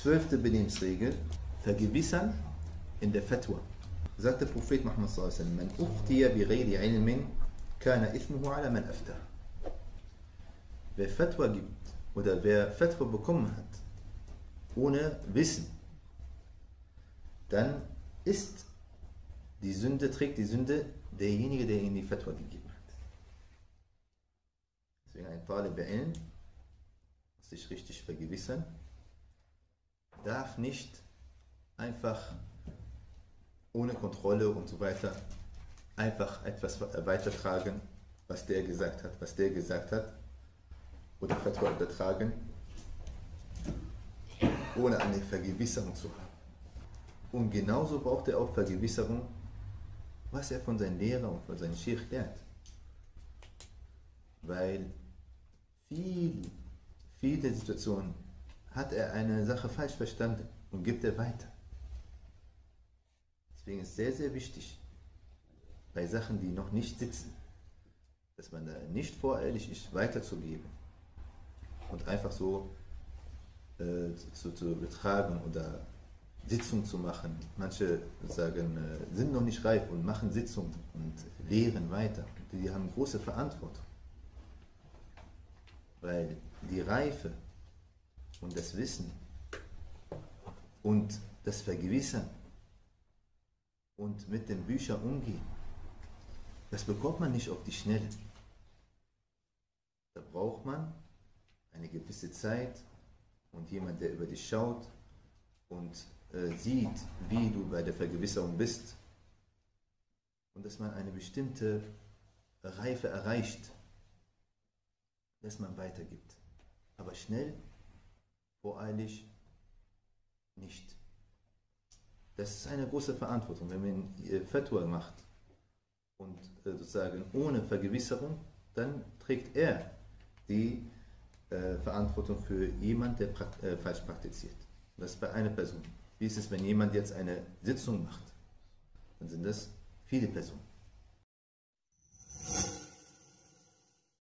Zwölfte Benehmensregel, vergewissern in der Fatwa. Sagt der Prophet Muhammad sallallahu alaihi wasallam, man uftiya bi ghayri ilmin, kana ithmuhu ala man aftah. Wer Fatwa gibt oder wer Fatwa bekommen hat, ohne Wissen, dann ist die Sünde, trägt die Sünde derjenige, der ihnen die Fatwa gegeben hat. Deswegen ein Talib Ilm, sich richtig vergewissern, darf nicht einfach ohne Kontrolle und so weiter einfach etwas weitertragen, was der gesagt hat, was der gesagt hat, oder Fatwa übertragen, ohne eine Vergewisserung zu haben. Und genauso braucht er auch Vergewisserung, was er von seinem Lehrer und von seinem Sheikh lernt. Weil viel, viele Situationen hat er eine Sache falsch verstanden und gibt er weiter. Deswegen ist es sehr, sehr wichtig, bei Sachen, die noch nicht sitzen, dass man da nicht voreilig ist, weiterzugeben und einfach so äh, zu, zu betragen oder Sitzung zu machen. Manche sagen, äh, sind noch nicht reif und machen Sitzungen und lehren weiter. Die haben große Verantwortung. Weil die Reife und das Wissen und das Vergewissern und mit den Büchern umgehen, das bekommt man nicht auf die Schnelle. Da braucht man eine gewisse Zeit und jemand, der über dich schaut und äh, sieht, wie du bei der Vergewisserung bist und dass man eine bestimmte Reife erreicht, dass man weitergibt. Aber schnell, voreilig nicht. Das ist eine große Verantwortung. Wenn man äh, Fatwa macht und äh, sozusagen ohne Vergewisserung, dann trägt er die äh, Verantwortung für jemanden, der falsch praktiziert. Das ist bei einer Person. Wie ist es, wenn jemand jetzt eine Sitzung macht? Dann sind das viele Personen.